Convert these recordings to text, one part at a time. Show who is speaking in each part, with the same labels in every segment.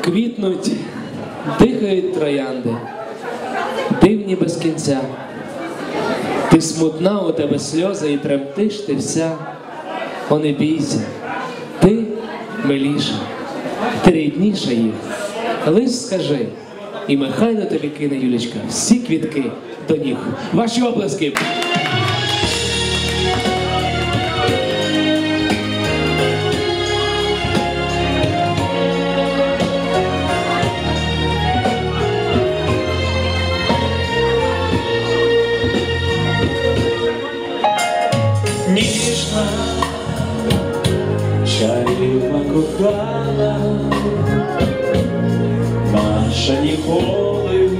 Speaker 1: квітнуть, дихають троянди, дивні без кінця. Ти смутна, у тебе сльози і тремтиш ти вся, о не бійся, ти миліша, ти рідніша їх. Лиш скажи, і нехай тобі кине Юлічка всі квітки до ніг. Ваші
Speaker 2: облески. кохана, наша ніколи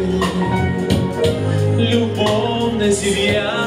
Speaker 2: любов не
Speaker 3: зів'я.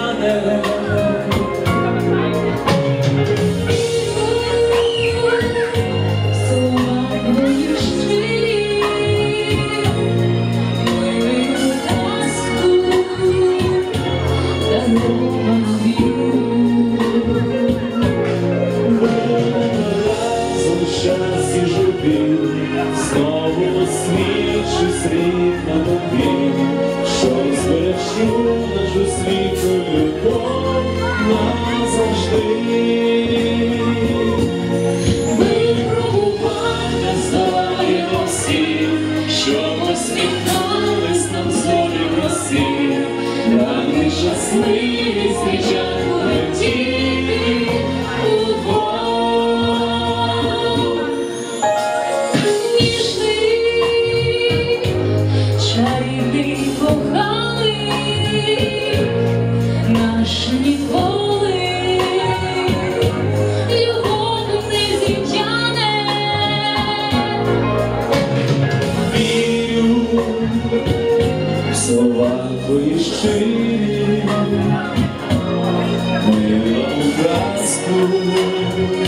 Speaker 3: Senhor.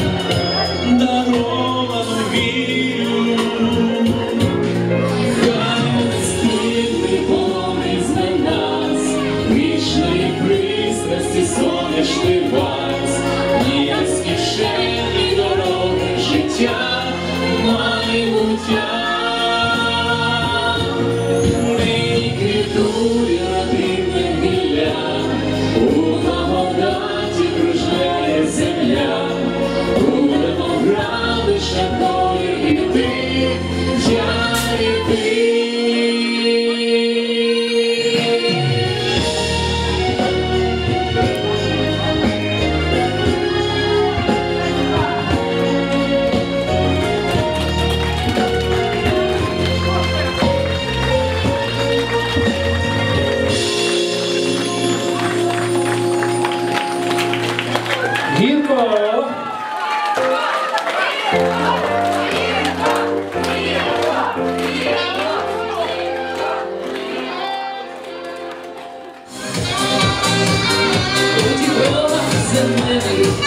Speaker 3: Seigneur. living